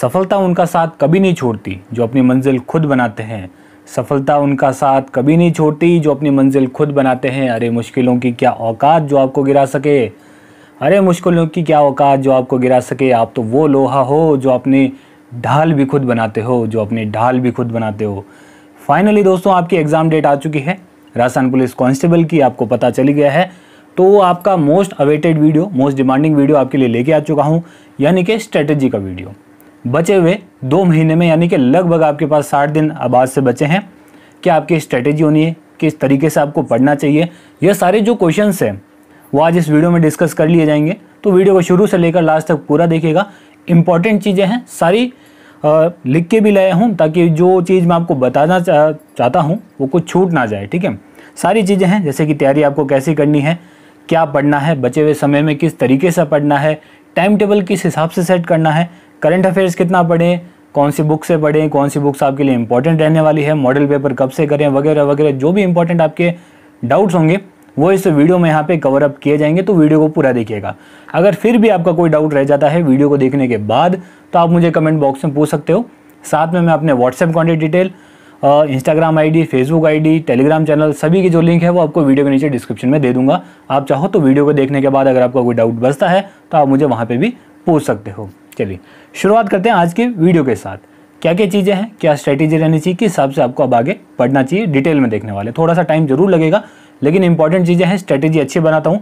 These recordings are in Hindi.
सफलता उनका साथ कभी नहीं छोड़ती जो अपनी मंजिल खुद बनाते हैं। सफलता उनका साथ कभी नहीं छोड़ती जो अपनी मंजिल खुद बनाते हैं। अरे, मुश्किलों की क्या औकात जो आपको गिरा सके? अरे, मुश्किलों की क्या औकात जो आपको गिरा सके? आप तो वो लोहा हो जो अपने ढाल भी खुद बनाते हो, जो अपने ढाल भी खुद बनाते हो। फाइनली दोस्तों, आपकी एग्ज़ाम डेट आ चुकी है। राजस्थान पुलिस कांस्टेबल की आपको पता चली गया है। तो आपका most awaited video most demanding video आपके लिए लेके आ चुका हूँ, यानी कि स्ट्रेटेजी का वीडियो बचे हुए दो महीने में यानी कि लगभग आपके पास साठ दिन आबाद से बचे हैं। क्या आपकी स्ट्रेटेजी होनी है? किस तरीके से आपको पढ़ना चाहिए? ये सारे जो क्वेश्चन हैं वो आज इस वीडियो में डिस्कस कर लिए जाएँगे। तो वीडियो को शुरू से लेकर लास्ट तक पूरा देखिएगा। इंपॉर्टेंट चीज़ें हैं सारी लिख के भी लाया हूँ ताकि जो चीज़ मैं आपको बताना चा, चाहता हूँ वो कुछ छूट ना जाए ठीक है? सारी चीज़ें हैं जैसे कि तैयारी आपको कैसे करनी है क्या पढ़ना है बचे हुए समय में किस तरीके से पढ़ना है टाइम टेबल किस हिसाब से सेट करना है करंट अफेयर्स कितना पढ़ें, कौन सी बुक से पढ़ें, कौन सी बुक्स आपके लिए इंपॉर्टेंट रहने वाली है मॉडल पेपर कब से करें, वगैरह वगैरह, जो भी इंपॉर्टेंट आपके डाउट्स होंगे, वो इस वीडियो में यहाँ पे कवर अप किए जाएँगे तो वीडियो को पूरा देखिएगा। अगर फिर भी आपका कोई डाउट रह जाता है वीडियो को देखने के बाद तो आप मुझे कमेंट बॉक्स में पूछ सकते हो। साथ में मैं अपने WhatsApp contact detail Instagram ID Facebook ID Telegram channel सभी की जो लिंक है वो आपको वीडियो के नीचे डिस्क्रिप्शन में दे दूँगा। आप चाहो तो वीडियो को देखने के बाद अगर आपका कोई डाउट बचता है तो आप मुझे वहाँ पर भी पूछ सकते हो। चलिए शुरुआत करते हैं आज के वीडियो के साथ। क्या क्या चीज़ें हैं, क्या स्ट्रैटेजी रहनी चाहिए, किस हिसाब से आपको अब आगे पढ़ना चाहिए डिटेल में देखने वाले। थोड़ा सा टाइम ज़रूर लगेगा, लेकिन इंपॉर्टेंट चीज़ें हैं स्ट्रैटेजी अच्छी बनाता हूँ।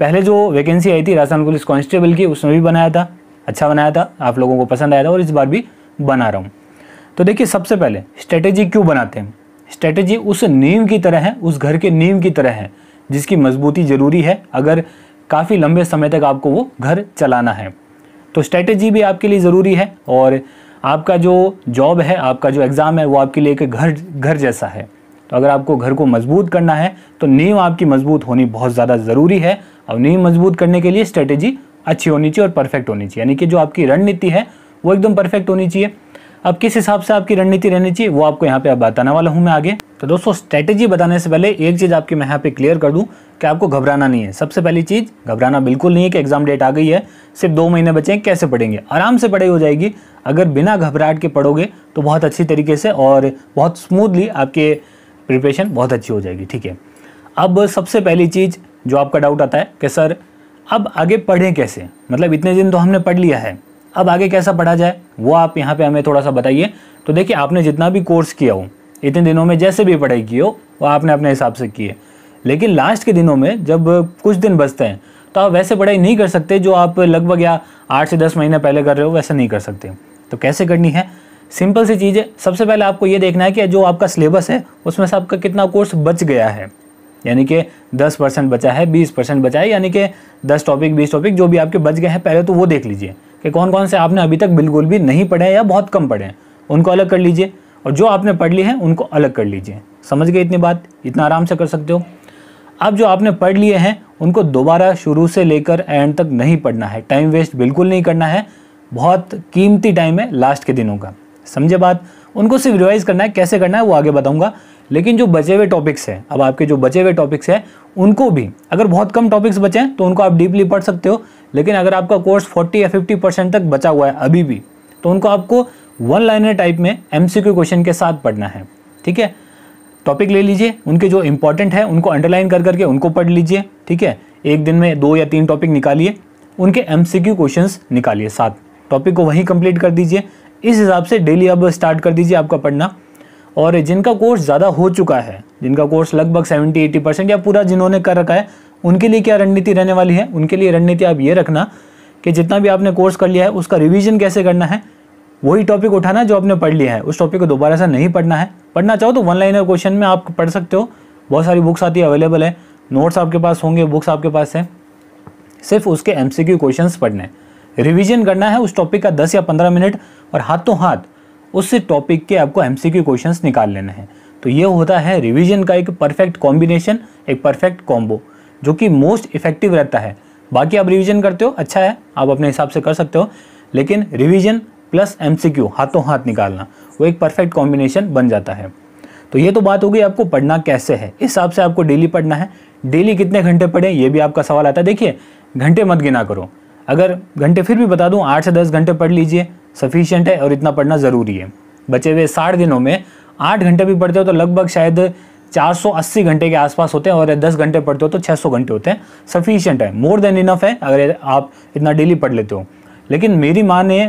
पहले जो वैकेंसी आई थी, राजस्थान पुलिस कांस्टेबल की, उसमें भी बनाया था अच्छा बनाया था, आप लोगों को पसंद आया था और इस बार भी बना रहा हूँ। तो देखिए, सबसे पहले स्ट्रैटेजी क्यों बनाते हैं? स्ट्रैटेजी उस नींव की तरह है, उस घर के नींव की तरह है, जिसकी मजबूती ज़रूरी है, अगर काफ़ी लंबे समय तक आपको वो घर चलाना है। तो स्ट्रैटेजी भी आपके लिए ज़रूरी है और आपका जो जॉब है, आपका जो एग्ज़ाम है, वो आपके लिए एक घर घर जैसा है। तो अगर आपको घर को मज़बूत करना है तो नींव आपकी मज़बूत होनी बहुत ज़्यादा ज़रूरी है और नींव मज़बूत करने के लिए स्ट्रेटेजी अच्छी होनी चाहिए और परफेक्ट होनी चाहिए। यानी कि जो आपकी रणनीति है, वो एकदम परफेक्ट होनी चाहिए। अब किस हिसाब से आपकी रणनीति रहनी चाहिए, वो आपको यहाँ पे अब बताने वाला हूँ मैं आगे। तो दोस्तों स्ट्रेटेजी बताने से पहले एक चीज़ आपकी मैं यहाँ पे क्लियर कर दूँ कि आपको घबराना नहीं है। सबसे पहली चीज़, घबराना बिल्कुल नहीं है कि एग्ज़ाम डेट आ गई है, सिर्फ़ दो महीने बचे हैं, कैसे पढ़ेंगे? आराम से पढ़ाई हो जाएगी। अगर बिना घबराहट के पढ़ोगे तो बहुत अच्छी तरीके से और बहुत स्मूथली आपके प्रिपरेशन बहुत अच्छी हो जाएगी, ठीक है? अब सबसे पहली चीज़ जो आपका डाउट आता है कि, सर, अब आगे पढ़ें कैसे? मतलब इतने दिन तो हमने पढ़ लिया है। अब आगे कैसा पढ़ा जाए, वो आप यहाँ पे हमें थोड़ा सा बताइए। तो देखिए, आपने जितना भी कोर्स किया हो, इतने दिनों में जैसे भी पढ़ाई की हो, वो आपने अपने हिसाब से की है लेकिन लास्ट के दिनों में जब कुछ दिन बचते हैं तो आप वैसे पढ़ाई नहीं कर सकते जो आप लगभग या आठ से दस महीने पहले कर रहे हो, वैसे नहीं कर सकते। तो कैसे करनी है? सिंपल सी चीज़ है। सबसे पहले आपको ये देखना है कि जो आपका सिलेबस है, उसमें से आपका कितना कोर्स बच गया है। यानी कि 10 परसेंट बचा है 20 परसेंट बचा है, यानी कि 10 टॉपिक 20 टॉपिक, जो भी आपके बच गए हैं, पहले तो वो देख लीजिए। कि कौन कौन से आपने अभी तक बिल्कुल भी नहीं पढ़े या बहुत कम पढ़े हैं, उनको अलग कर लीजिए और जो आपने पढ़ लिए हैं, उनको अलग कर लीजिए। समझ गए इतनी बात? इतना आराम से कर सकते हो। अब जो आपने पढ़ लिए हैं, उनको दोबारा शुरू से लेकर एंड तक नहीं पढ़ना है। टाइम वेस्ट बिल्कुल नहीं करना है। बहुत कीमती टाइम है लास्ट के दिनों का। समझे बात? उनको सिर्फ़ रिवाइज करना है, कैसे करना है वो आगे बताऊँगा। लेकिन जो बचे हुए टॉपिक्स हैं, अब आपके जो बचे हुए टॉपिक्स हैं, उनको भी, अगर बहुत कम टॉपिक्स बचे हैं तो उनको आप डीपली पढ़ सकते हो। लेकिन अगर आपका कोर्स 40 या 50 परसेंट तक बचा हुआ है अभी भी तो उनको आपको वन लाइनर टाइप में एमसीक्यू क्वेश्चन के साथ पढ़ना है। ठीक है? टॉपिक ले लीजिए, उनके जो इंपॉर्टेंट है, उनको अंडरलाइन कर करके उनको पढ़ लीजिए। ठीक है? एक दिन में दो या तीन टॉपिक निकालिए, उनके एम सी क्वेश्चन निकालिए सात टॉपिक को वहीं कंप्लीट कर दीजिए। इस हिसाब से डेली अब स्टार्ट कर दीजिए आपका पढ़ना। और जिनका कोर्स ज़्यादा हो चुका है, जिनका कोर्स लगभग 70 80 परसेंट या पूरा जिन्होंने कर रखा है उनके लिए क्या रणनीति रहने वाली है? उनके लिए रणनीति आप ये रखना कि जितना भी आपने कोर्स कर लिया है, उसका रिविजन कैसे करना है, वही टॉपिक उठाना जो आपने पढ़ लिया है। उस टॉपिक को दोबारा से नहीं पढ़ना है। पढ़ना चाहो तो वन लाइनर क्वेश्चन में आप पढ़ सकते हो। बहुत सारी बुक्स आती है अवेलेबल है। नोट्स आपके पास होंगे बुक्स आपके पास है। सिर्फ़ उसके एम सी क्यू क्वेश्चन पढ़ने रिविजन करना है उस टॉपिक का दस या पंद्रह मिनट और हाथों हाथ उस टॉपिक के आपको एम सी क्यू क्वेश्चन निकाल लेने हैं। तो ये होता है रिविजन का एक परफेक्ट कॉम्बिनेशन एक परफेक्ट कॉम्बो जो कि मोस्ट इफ़ेक्टिव रहता है। बाकी आप रिवीजन करते हो अच्छा है, आप अपने हिसाब से कर सकते हो, लेकिन रिवीजन प्लस एमसीक्यू हाथों हाथ निकालना, वो एक परफेक्ट कॉम्बिनेशन बन जाता है। तो ये तो बात हो गई आपको पढ़ना कैसे है। इस हिसाब से आपको डेली पढ़ना है। डेली कितने घंटे पढ़ें, ये भी आपका सवाल आता है। देखिए, घंटे मत गिना करो। अगर घंटे फिर भी बता दूँ, आठ से दस घंटे पढ़ लीजिए सफिशियंट है और इतना पढ़ना ज़रूरी है। बचे हुए साठ दिनों में आठ घंटे भी पढ़ते हो तो लगभग शायद 480 घंटे के आसपास होते हैं, और 10 घंटे पढ़ते हो तो 600 घंटे होते हैं। सफिशियंट है मोर देन इनफ है, अगर आप इतना डेली पढ़ लेते हो। लेकिन मेरी माँ ने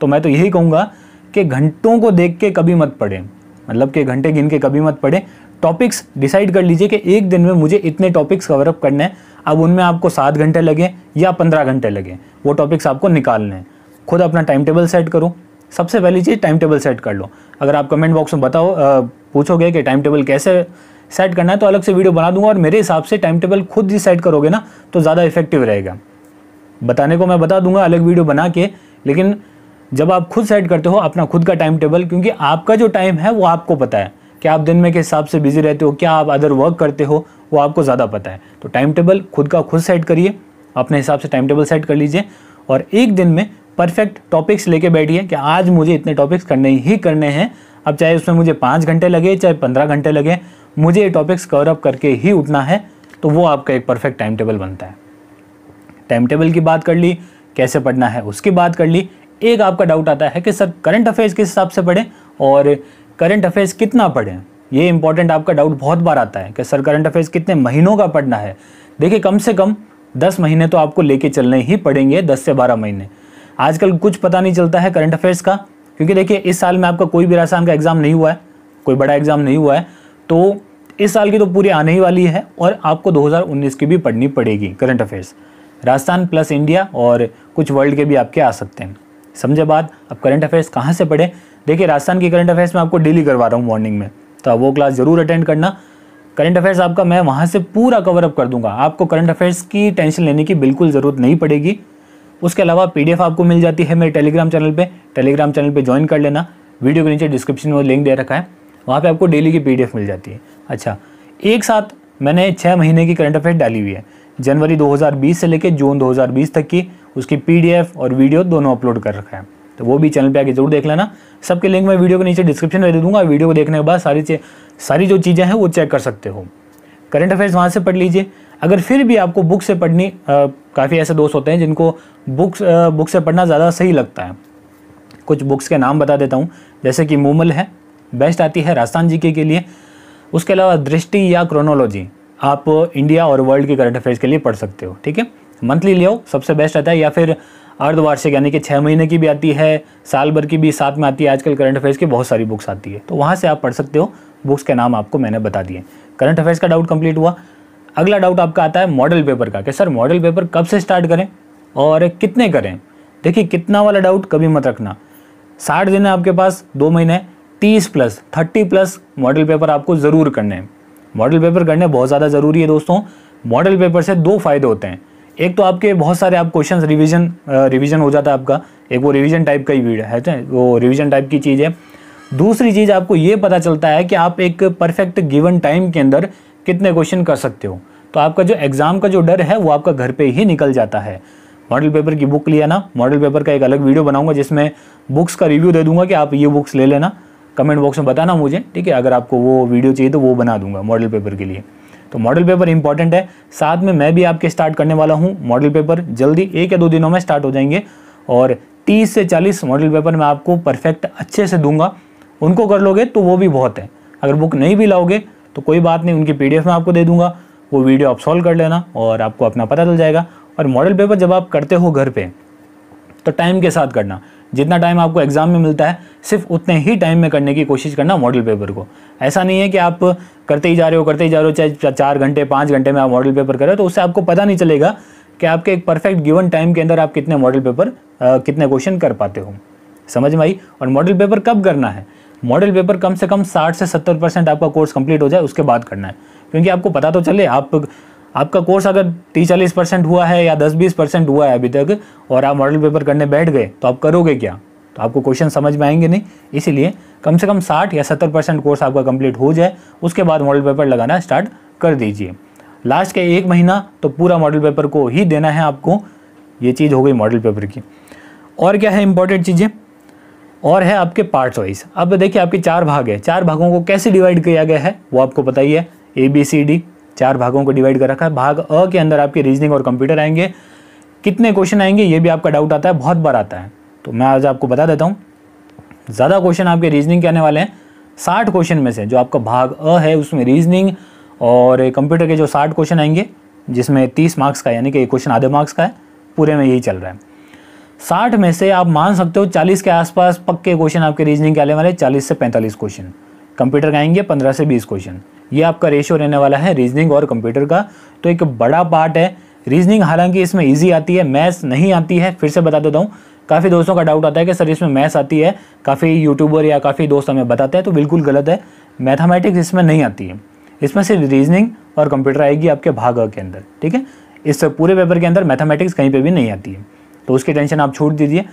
तो मैं तो यही कहूँगा कि घंटों को देख के कभी मत पढ़ें। मतलब कि घंटे गिन के कभी मत पढ़ें। टॉपिक्स डिसाइड कर लीजिए कि एक दिन में मुझे इतने टॉपिक्स कवर अप करने हैं। अब उनमें आपको सात घंटे लगे या पंद्रह घंटे लगे, वो टॉपिक्स आपको निकालने हैं। खुद अपना टाइम टेबल सेट करो। सबसे पहली चीज़ टाइम टेबल सेट कर लो। अगर आप कमेंट बॉक्स में बताओ पूछोगे कि टाइम टेबल कैसे सेट करना है तो अलग से वीडियो बना दूँगा और मेरे हिसाब से टाइम टेबल खुद ही सेट करोगे ना तो ज़्यादा इफ़ेक्टिव रहेगा। बताने को मैं बता दूँगा अलग वीडियो बना के, लेकिन जब आप खुद सेट करते हो, अपना खुद का टाइम टेबल क्योंकि आपका जो टाइम है वो आपको पता है कि आप दिन में के हिसाब से बिज़ी रहते हो, क्या आप अदर वर्क करते हो, वो आपको ज़्यादा पता है। तो टाइम टेबल खुद का खुद सेट करिए, अपने हिसाब से टाइम टेबल सेट कर लीजिए, और एक दिन में परफेक्ट टॉपिक्स लेके बैठिए कि आज मुझे इतने टॉपिक्स करने ही करने हैं। अब चाहे उसमें मुझे पाँच घंटे लगे, चाहे पंद्रह घंटे लगे, मुझे ये टॉपिक्स कवर अप करके ही उठना है तो वो आपका एक परफेक्ट टाइम टेबल बनता है। टाइम टेबल की बात कर ली, कैसे पढ़ना है उसकी बात कर ली। एक आपका डाउट आता है कि सर करंट अफेयर्स किस हिसाब से पढ़ें और करंट अफेयर्स कितना पढ़ें? ये इंपॉर्टेंट आपका डाउट बहुत बार आता है कि सर करंट अफेयर्स कितने महीनों का पढ़ना है? देखिए, कम से कम दस महीने तो आपको लेके चलने ही पड़ेंगे, दस से बारह महीने। आजकल कुछ पता नहीं चलता है करंट अफेयर्स का, क्योंकि देखिए, इस साल में आपका कोई भी राजस्थान का एग्ज़ाम नहीं हुआ है, कोई बड़ा एग्ज़ाम नहीं हुआ है तो इस साल की तो पूरी आने ही वाली है और आपको 2019 की भी पढ़नी पड़ेगी current affairs Rajasthan plus India और कुछ वर्ल्ड के भी आपके आ सकते हैं। समझे बात? अब करंट अफेयर्स कहाँ से पढ़े? देखिए, राजस्थान की करंट अफेयर्स में आपको डेली करवा रहा हूँ मॉर्निंग में तो वो क्लास ज़रूर अटेंड करना। करंट अफेयर्स आपका मैं वहाँ से पूरा कवर अप कर दूँगा। आपको करंट अफेयर्स की टेंशन लेने की बिल्कुल ज़रूरत नहीं पड़ेगी। उसके अलावा पीडीएफ आपको मिल जाती है मेरे टेलीग्राम चैनल पे। टेलीग्राम चैनल पे ज्वाइन कर लेना। वीडियो के नीचे डिस्क्रिप्शन में लिंक दे रखा है। वहाँ पे आपको डेली की पीडीएफ मिल जाती है। अच्छा एक साथ मैंने छः महीने की करंट अफेयर डाली हुई है। जनवरी 2020 से लेकर जून 2020 तक की उसकी पीडीएफ और वीडियो दोनों अपलोड कर रखा है। तो वो भी चैनल पे आके ज़रूर देख लेना। सबके लिंक मैं वीडियो के नीचे डिस्क्रिप्शन में दे दूँगा। वीडियो को देखने के बाद सारी सारी जो चीज़ें हैं वो चेक कर सकते हो। करंट अफेयर्स वहाँ से पढ़ लीजिए। अगर फिर भी आपको बुक से पढ़नी काफ़ी ऐसे दोस्त होते हैं जिनको बुक्स बुक से पढ़ना ज़्यादा सही लगता है। कुछ बुक्स के नाम बता देता हूँ, जैसे कि मूमल है, बेस्ट आती है राजस्थान जी के लिए। उसके अलावा दृष्टि या क्रोनोलॉजी आप इंडिया और वर्ल्ड के करंट अफेयर्स के लिए पढ़ सकते हो, ठीक है? मंथली ले सबसे बेस्ट आता है, या फिर अर्धवार्षिक, यानी कि छः महीने की भी आती है, साल भर की भी साथ में आती है, आजकल करंट अफेयर्स की बहुत सारी बुक्स आती है। तो वहाँ से आप पढ़ सकते हो बुक्स के नाम आपको मैंने बता दिए। करंट अफेयर्स का डाउट कंप्लीट हुआ। अगला डाउट आपका आता है मॉडल पेपर का, कि सर मॉडल पेपर कब से स्टार्ट करें? और कितने करें? देखिए, कितना वाला डाउट कभी मत रखना। साठ दिन है आपके पास, दो महीने, तीस plus thirty plus model paper आपको ज़रूर करने हैं। मॉडल पेपर करने बहुत ज़्यादा ज़रूरी है दोस्तों। मॉडल पेपर से दो फ़ायदे होते हैं। एक तो आपके बहुत सारे आप क्वेश्चंस रिवीजन रिवीजन हो जाता है आपका। एक वो रिवीजन टाइप का ही वीडियो है वो रिवीजन टाइप की चीज़ है। दूसरी चीज़ आपको ये पता चलता है कि आप एक परफेक्ट गिवन टाइम के अंदर कितने क्वेश्चन कर सकते हो। तो आपका जो एग्ज़ाम का जो डर है, वो आपका घर पे ही निकल जाता है। मॉडल पेपर की बुक लिया ना मॉडल पेपर का एक अलग वीडियो बनाऊँगा जिसमें बुक्स का रिव्यू दे दूँगा कि आप ये बुक्स ले लेना। कमेंट बॉक्स में बताना मुझे, ठीक है? अगर आपको वो वीडियो चाहिए तो वो बना दूँगा मॉडल पेपर के लिए। तो मॉडल पेपर इंपॉर्टेंट है। साथ में मैं भी आपके स्टार्ट करने वाला हूँ। मॉडल पेपर जल्दी एक या दो दिनों में स्टार्ट हो जाएँगे। और 30 से 40 मॉडल पेपर मैं आपको परफेक्ट अच्छे से दूँगा। उनको कर लोगे तो वो भी बहुत है। अगर बुक नहीं भी लाओगे तो कोई बात नहीं, उनकी पी में आपको दे दूँगा। वो वीडियो आप सॉल्व कर लेना और आपको अपना पता चल जाएगा। और मॉडल पेपर जब आप करते हो घर पे तो टाइम के साथ करना। जितना टाइम आपको एग्ज़ाम में मिलता है सिर्फ़ उतने ही टाइम में करने की कोशिश करना मॉडल पेपर को। ऐसा नहीं है कि आप करते ही जा रहे हो करते ही जा रहे हो चाहे चार घंटे पाँच घंटे में आप मॉडल पेपर करें तो उससे आपको पता नहीं चलेगा कि आपके एक परफेक्ट गिवन टाइम के अंदर आप कितने मॉडल पेपर आ, कितने क्वेश्चन कर पाते हो। समझ में आई? और मॉडल पेपर कब करना है? मॉडल पेपर कम से कम साठ से सत्तर परसेंट आपका कोर्स कंप्लीट हो जाए उसके बाद करना है। क्योंकि आपको पता तो चले आप आपका कोर्स अगर तीस चालीस परसेंट हुआ है या दस बीस परसेंट हुआ है अभी तक, और आप मॉडल पेपर करने बैठ गए तो आप करोगे क्या? तो आपको क्वेश्चन समझ में आएँगे नहीं। इसीलिए कम से कम साठ या सत्तर परसेंट कोर्स आपका कंप्लीट हो जाए, उसके बाद मॉडल पेपर लगाना स्टार्ट कर दीजिए। लास्ट के एक महीना तो पूरा मॉडल पेपर को ही देना है आपको, ये चीज़ हो गई मॉडल पेपर की। और क्या है इंपॉर्टेंट चीज़ें? और है आपके पार्ट्स वाइज अब देखिए आपके चार भाग है। चार भागों को कैसे डिवाइड किया गया है, वो आपको है ए बी सी डी चार भागों को डिवाइड कर रखा है। भाग अ के अंदर आपके रीजनिंग और कंप्यूटर आएँगे। कितने क्वेश्चन आएँगे, ये भी आपका डाउट आता है, बहुत बार आता है। तो मैं आज आपको बता देता हूँ, ज़्यादा क्वेश्चन आपके रीजनिंग के आने वाले हैं। साठ क्वेश्चन में से जो आपका भाग अ है, उसमें रीजनिंग और कंप्यूटर के जो साठ क्वेश्चन आएँगे, जिसमें तीस मार्क्स का यानी कि एक क्वेश्चन आधे मार्क्स का है, पूरे में यही चल रहा है। साठ में से आप मान सकते हो, चालीस के आसपास पक्के क्वेश्चन आपके रीजनिंग के आने वाले चालीस से पैंतालीस क्वेश्चन कंप्यूटर के आएँगे, पंद्रह से बीस क्वेश्चन ये आपका रेशियो रहने वाला है रीजनिंग और कंप्यूटर का। तो एक बड़ा पार्ट है। रीजनिंग हालाँकि इसमें ईजी आती है मैथ्स नहीं आती है, फिर से बता देता हूँ। काफ़ी दोस्तों का डाउट आता है कि सर इसमें मैथ्स आती है। काफ़ी यूट्यूबर या काफ़ी दोस्त हमें बताते हैं तो बिल्कुल गलत है। मैथमेटिक्स इसमें नहीं आती है। इसमें सिर्फ़ रीजनिंग और कंप्यूटर आएगी आपके भाग के अंदर, ठीक है? इस पूरे पेपर के अंदर मैथमेटिक्स कहीं पर भी नहीं आती है। तो उसकी टेंशन आप छोड़ दीजिए।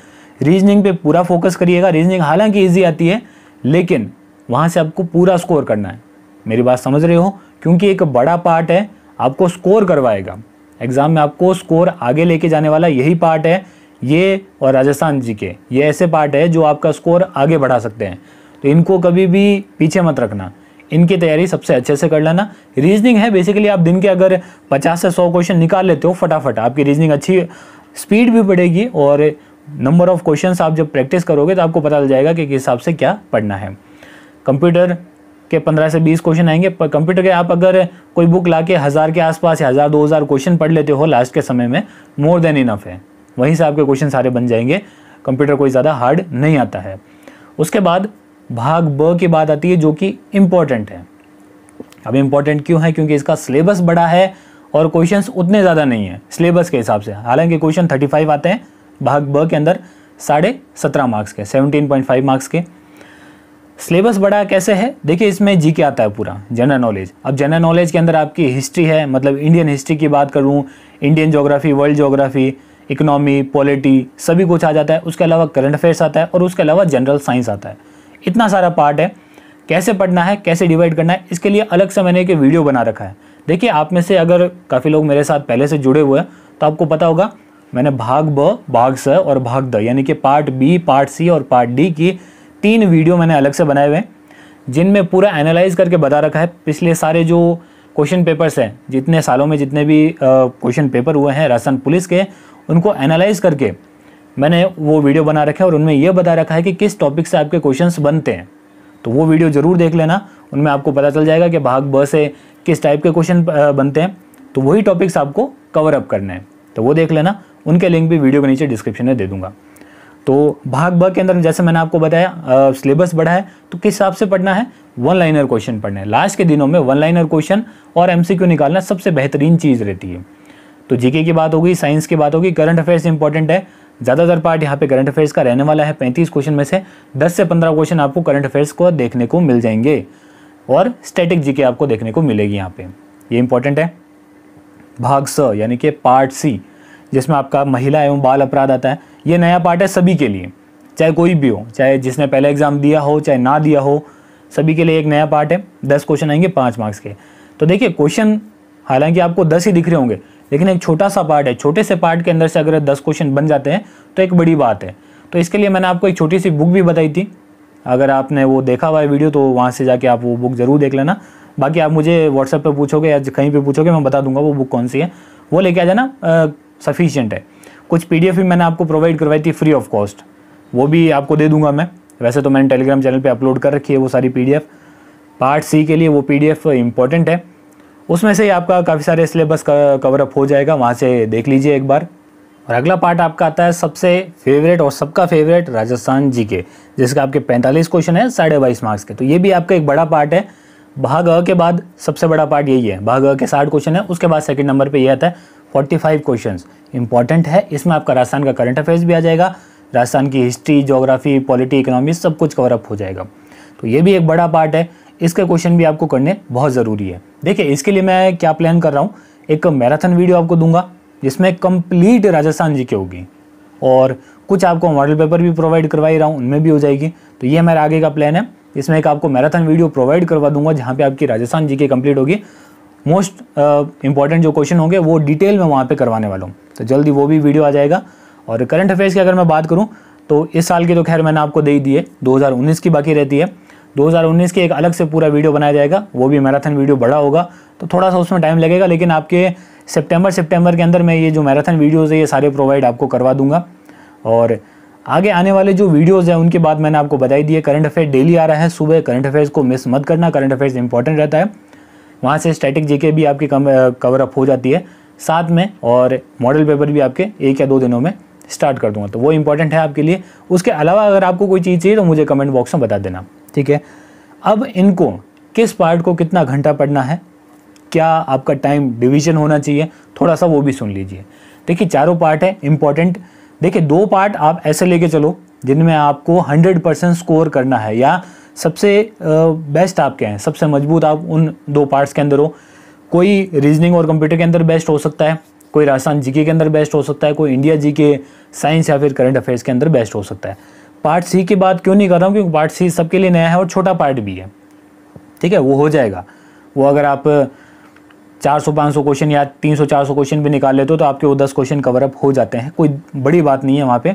रीजनिंग पे पूरा फोकस करिएगा। रीजनिंग हालाँकि ईजी आती है, लेकिन वहाँ से आपको पूरा स्कोर करना है। मेरी बात समझ रहे हो? क्योंकि एक बड़ा पार्ट है, आपको स्कोर करवाएगा। एग्ज़ाम में आपको स्कोर आगे लेके जाने वाला यही पार्ट है, ये और राजस्थान जी के। ये ऐसे पार्ट है जो आपका स्कोर आगे बढ़ा सकते हैं। तो इनको कभी भी पीछे मत रखना। इनकी तैयारी सबसे अच्छे से कर लेना। रीजनिंग है बेसिकली आप दिन के अगर 50 से 100 क्वेश्चन निकाल लेते हो फटाफट, आपकी रीजनिंग अच्छी स्पीड भी बढ़ेगी और नंबर ऑफ़ क्वेश्चंस आप जब प्रैक्टिस करोगे तो आपको पता चल जाएगा कि किस हिसाब से क्या पढ़ना है। कंप्यूटर के पंद्रह से बीस क्वेश्चन आएँगे। पर कंप्यूटर के आप अगर कोई बुक ला के हज़ार के आसपास या हज़ार, दो हज़ार क्वेश्चन पढ़ लेते हो लास्ट के समय में मोर देन इनफ है। वहीं से आपके क्वेश्चन सारे बन जाएँगे। कंप्यूटर कोई ज़्यादा हार्ड नहीं आता है। उसके बाद भाग ब की बात आती है जो कि इंपॉर्टेंट है। अब इंपॉर्टेंट क्यों है? क्योंकि इसका सिलेबस बड़ा है और क्वेश्चंस उतने ज़्यादा नहीं है सिलेबस के हिसाब से। हालाँकि क्वेश्चन 35 आते हैं। भाग ब के अंदर साढ़े सत्रह मार्क्स के 17.5 मार्क्स के। सिलेबस बड़ा कैसे है? देखिए, इसमें जी के आता है पूरा, जनरल नॉलेज। अब जनरल नॉलेज के अंदर आपकी हिस्ट्री है मतलब इंडियन हिस्ट्री की बात करूँ, Indian geography world geography economy, polity, सभी कुछ आ जाता है, उसके अलावा करंट अफेयर्स आता है, और उसके अलावा जनरल साइंस आता है। इतना सारा पार्ट है, कैसे पढ़ना है, कैसे डिवाइड करना है, इसके लिए अलग से मैंने एक वीडियो बना रखा है। देखिए, आप में से अगर काफ़ी लोग मेरे साथ पहले से जुड़े हुए हैं तो आपको पता होगा, मैंने भाग ब, भाग स और भाग द, यानी कि पार्ट बी, पार्ट सी और पार्ट डी की तीन वीडियो मैंने अलग से बनाए हुए हैं, जिनमें पूरा एनालाइज करके बता रखा है। पिछले सारे जो क्वेश्चन पेपर्स हैं, जितने सालों में जितने भी क्वेश्चन पेपर हुए हैं, राजस्थान पुलिस के, उनको एनालाइज करके मैंने वो वीडियो बना रखा है और उनमें यह बता रखा है कि किस टॉपिक से आपके क्वेश्चंस बनते हैं। तो वो वीडियो ज़रूर देख लेना, उनमें आपको पता चल जाएगा कि भाग ब से किस टाइप के क्वेश्चन बनते हैं। तो वही टॉपिक्स आपको कवर अप करने हैं। तो वो देख लेना, उनके लिंक भी वीडियो के नीचे डिस्क्रिप्शन में दे दूँगा। तो भाग ब के अंदर, जैसे मैंने आपको बताया सिलेबस बढ़ा है तो किस हिसाब से पढ़ना है? वन लाइनर क्वेश्चन पढ़ना है। लास्ट के दिनों में वन लाइनर क्वेश्चन और एमसीक्यू निकालना सबसे बेहतरीन चीज़ रहती है। तो जीके की बात होगी साइंस की बात होगी करंट अफेयर्स इंपॉर्टेंट है। ज़्यादातर पार्ट यहाँ पे करंट अफेयर्स का रहने वाला है, पैंतीस क्वेश्चन में से दस से पंद्रह क्वेश्चन आपको करंट अफेयर्स को देखने को मिल जाएँगे। और स्टैटिक जीके आपको देखने को मिलेगी यहाँ पे। ये इंपॉर्टेंट है। भाग स, यानी कि पार्ट सी जिसमें आपका महिला एवं बाल अपराध आता है, ये नया पार्ट है सभी के लिए, चाहे कोई भी हो, चाहे जिसने पहले एग्ज़ाम दिया हो, चाहे ना दिया हो, सभी के लिए एक नया पार्ट है। दस क्वेश्चन आएँगे, पाँच मार्क्स के। तो देखिए क्वेश्चन हालाँकि आपको दस ही दिख रहे होंगे, लेकिन एक छोटा सा पार्ट है, छोटे से पार्ट के अंदर से अगर दस क्वेश्चन बन जाते हैं तो एक बड़ी बात है। तो इसके लिए मैंने आपको एक छोटी सी बुक भी बताई थी। अगर आपने वो देखा हुआ है वीडियो तो वहाँ से जाके आप वो बुक ज़रूर देख लेना। बाकी आप मुझे व्हाट्सएप पे पूछोगे या कहीं पे पूछोगे, मैं बता दूँगा वो बुक कौन सी है। वो लेके आ जाना सफिशियंट है। कुछ PDF भी मैंने आपको प्रोवाइड करवाई थी फ्री ऑफ़ कॉस्ट वो भी आपको दे दूँगा मैं। वैसे तो मैंने टेलीग्राम चैनल पर अपलोड कर रखी है वो सारी पीडीएफ पार्ट सी के लिए वो पी इंपॉर्टेंट है। उसमें से ही आपका काफ़ी सारे सिलेबस कवर अप हो जाएगा। वहाँ से देख लीजिए एक बार। और अगला पार्ट आपका आता है सबसे फेवरेट और सबका फेवरेट राजस्थान जी के जिसका आपके 45 क्वेश्चन है, साढ़े बाईस मार्क्स के। तो ये भी आपका एक बड़ा पार्ट है। भाग अ के बाद सबसे बड़ा पार्ट यही है। भाग अ के साठ क्वेश्चन है, उसके बाद सेकंड नंबर पे ये आता है। 45 क्वेश्चन इंपॉर्टेंट है, इसमें आपका राजस्थान का करंट अफेयर्स भी आ जाएगा, राजस्थान की हिस्ट्री जोग्राफी पॉलिटी इकोनॉमी सब कुछ कवर अप हो जाएगा। तो ये भी एक बड़ा पार्ट है, इसके क्वेश्चन भी आपको करने बहुत ज़रूरी है। देखिए, इसके लिए मैं क्या प्लान कर रहा हूँ, एक मैराथन वीडियो आपको दूँगा, जिसमें कंप्लीट राजस्थान जी के होगी। और कुछ आपको मॉडल पेपर भी प्रोवाइड करवाई रहा हूँ, उनमें भी हो जाएगी। तो ये मेरा आगे का प्लान है, इसमें एक आपको मैराथन वीडियो प्रोवाइड करवा दूँगा, जहाँ पे आपकी राजस्थान जी के कंप्लीट होगी। मोस्ट इंपॉर्टेंट जो क्वेश्चन होंगे, वो डिटेल में वहाँ पर करवाने वाला हूँ। तो जल्दी वो भी वीडियो आ जाएगा। और करंट अफेयर्स की अगर मैं बात करूँ तो इस साल की तो खैर मैंने आपको दे ही दी है दो की बाकी रहती है। 2019 के एक अलग से पूरा वीडियो बनाया जाएगा। वो भी मैराथन वीडियो बड़ा होगा। तो थोड़ा सा उसमें टाइम लगेगा, लेकिन आपके सितंबर सितंबर के अंदर मैं ये जो मैराथन वीडियोज़ है, ये सारे प्रोवाइड आपको करवा दूँगा। और आगे आने वाले जो वीडियोज़ हैं, उनके बाद मैंने आपको बताई दी है। करंट अफेयर डेली आ रहा है। सुबह करंट अफेयर्स को मिस मत करना। करंट अफेयर्स इंपॉर्टेंट रहता है। वहाँ से स्टैटिक जीके भी आपकी कम कवर अप हो जाती है साथ में और मॉडल पेपर भी आपके एक या दो दिनों में स्टार्ट कर दूँगा। तो वो इंपॉर्टेंट है आपके लिए। उसके अलावा अगर आपको कोई चीज़ चाहिए तो मुझे कमेंट बॉक्स में बता देना, ठीक है? अब इनको किस पार्ट को कितना घंटा पढ़ना है? क्या आपका टाइम डिवीज़न होना चाहिए? थोड़ा सा वो भी सुन लीजिए। देखिए, चारों पार्ट है इंपॉर्टेंट देखिए, दो पार्ट आप ऐसे लेके चलो जिनमें आपको 100 परसेंट स्कोर करना है या सबसे बेस्ट आप क्या हैं? सबसे मज़बूत आप उन दो पार्ट्स के अंदर हो। कोई रीजनिंग और कंप्यूटर के अंदर बेस्ट हो सकता है, कोई राजस्थान जीके के अंदर बेस्ट हो सकता है, कोई इंडिया जी के साइंस या फिर करंट अफेयर्स के अंदर बेस्ट हो सकता है। पार्ट सी की बात क्यों नहीं कर रहा हूँ? क्योंकि पार्ट सी सबके लिए नया है और छोटा पार्ट भी है। ठीक है? वो हो जाएगा। वो अगर आप 400 500 क्वेश्चन या 300 400 क्वेश्चन भी निकाल लेते हो तो आपके वो 10 क्वेश्चन कवर अप हो जाते हैं। कोई बड़ी बात नहीं है वहाँ पे।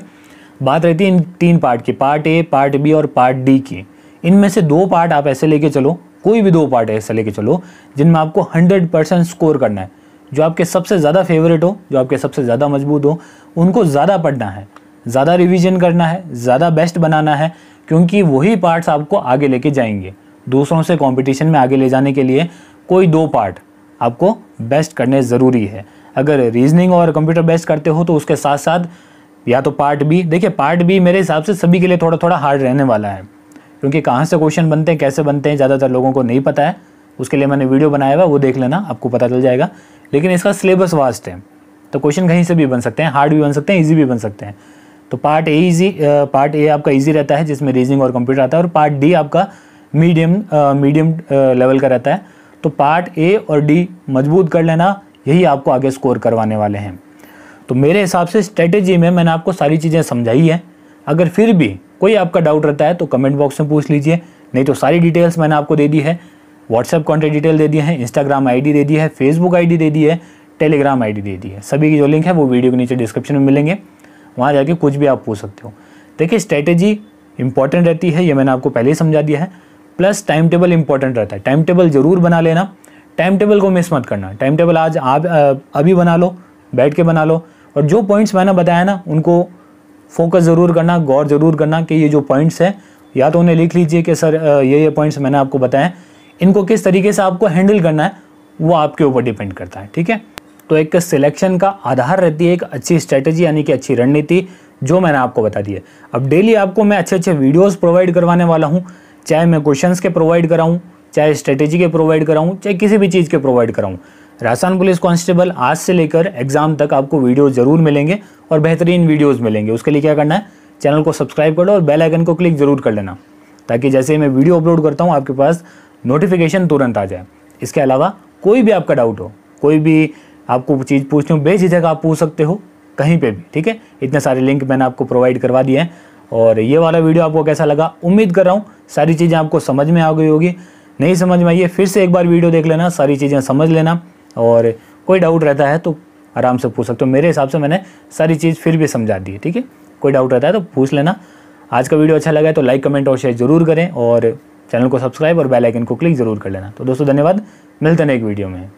बात रहती है इन तीन पार्ट की पार्ट ए पार्ट बी और पार्ट डी की। इनमें से दो पार्ट आप ऐसे लेके चलो, कोई भी दो पार्ट ऐसे लेके चलो, जिनमें आपको हंड्रेड परसेंट स्कोर करना है। जो आपके सबसे ज़्यादा फेवरेट हो, जो आपके सबसे ज़्यादा मज़बूत हो, उनको ज़्यादा पढ़ना है, ज़्यादा रिवीजन करना है, ज़्यादा बेस्ट बनाना है, क्योंकि वही पार्ट्स आपको आगे लेके जाएँगे। दूसरों से कंपटीशन में आगे ले जाने के लिए कोई दो पार्ट आपको बेस्ट करने ज़रूरी है। अगर रीजनिंग और कंप्यूटर बेस्ट करते हो तो उसके साथ साथ या तो पार्ट बी देखिए पार्ट बी मेरे हिसाब से सभी के लिए थोड़ा थोड़ा हार्ड रहने वाला है। क्योंकि कहाँ से क्वेश्चन बनते हैं, कैसे बनते हैं, ज़्यादातर लोगों को नहीं पता है। उसके लिए मैंने वीडियो बनाया हुआ वो देख लेना, आपको पता चल जाएगा। लेकिन इसका सिलेबस वास्ट है। तो क्वेश्चन कहीं से भी बन सकते हैं, हार्ड भी बन सकते हैं ईजी भी बन सकते हैं। तो part A easy part A आपका ईजी रहता है, जिसमें रीजनिंग और कंप्यूटर आता है, और पार्ट डी आपका मीडियम मीडियम लेवल का रहता है। तो पार्ट ए और डी मज़बूत कर लेना, यही आपको आगे स्कोर करवाने वाले हैं। तो मेरे हिसाब से स्ट्रेटेजी में मैंने आपको सारी चीज़ें समझाई है। अगर फिर भी कोई आपका डाउट रहता है तो कमेंट बॉक्स में पूछ लीजिए। नहीं तो सारी डिटेल्स मैंने आपको दे दी है। व्हाट्सएप कॉन्टैक्ट डिटेल दे दिए हैं इंस्टाग्राम आईडी दे दी है फेसबुक आईडी दे दी है टेलीग्राम आईडी दे दी है। सभी की जो लिंक है, वो वीडियो के नीचे डिस्क्रिप्शन में मिलेंगे। वहाँ जाके कुछ भी आप पूछ सकते हो। देखिए स्ट्रैटेजी इंपॉर्टेंट रहती है, ये मैंने आपको पहले ही समझा दिया है। प्लस टाइम टेबल इंपॉर्टेंट रहता है। टाइम टेबल ज़रूर बना लेना। टाइम टेबल को मिस मत करना। टाइम टेबल आज आप अभी बना लो, बैठ के बना लो। और जो पॉइंट्स मैंने बताया ना, उनको फोकस ज़रूर करना, गौर ज़रूर करना कि ये जो पॉइंट्स हैं, या तो उन्हें लिख लीजिए कि सर ये ये पॉइंट्स मैंने आपको बताएँ। इनको किस तरीके से आपको हैंडल करना है, वो आपके ऊपर डिपेंड करता है, ठीक है? तो एक सिलेक्शन का आधार रहती है, एक अच्छी स्ट्रेटेजी यानी कि अच्छी रणनीति, जो मैंने आपको बता दी है। अब डेली आपको मैं अच्छे अच्छे वीडियोस प्रोवाइड करवाने वाला हूँ, चाहे मैं क्वेश्चंस के प्रोवाइड कराऊँ, चाहे स्ट्रेटेजी के प्रोवाइड कराऊँ, चाहे किसी भी चीज़ के प्रोवाइड कराऊँ। राजस्थान पुलिस कांस्टेबल आज से लेकर एग्ज़ाम तक आपको वीडियो ज़रूर मिलेंगे और बेहतरीन वीडियोज़ मिलेंगे। उसके लिए क्या करना है, चैनल को सब्सक्राइब कर लो और बेल आइकन को क्लिक ज़रूर कर लेना, ताकि जैसे ही मैं वीडियो अपलोड करता हूँ, आपके पास नोटिफिकेशन तुरंत आ जाए। इसके अलावा, कोई भी आपका डाउट हो, कोई भी आपको चीज़ पूछनी हो, बेझिझक आप पूछ सकते हो, कहीं पे भी, ठीक है? इतने सारे लिंक मैंने आपको प्रोवाइड करवा दिए हैं और ये वाला वीडियो आपको कैसा लगा, उम्मीद कर रहा हूँ सारी चीज़ें आपको समझ में आ गई होगी। नहीं समझ में है, फिर से एक बार वीडियो देख लेना, सारी चीज़ें समझ लेना। और कोई डाउट रहता है तो आराम से पूछ सकते हो। मेरे हिसाब से मैंने सारी चीज़ फिर भी समझा दी है, ठीक है? कोई डाउट रहता है तो पूछ लेना। आज का वीडियो अच्छा लगा है तो लाइक कमेंट और शेयर ज़रूर करें और चैनल को सब्सक्राइब और बेल आइकन को क्लिक ज़रूर कर लेना। तो दोस्तों, धन्यवाद। मिलते हैं एक वीडियो में।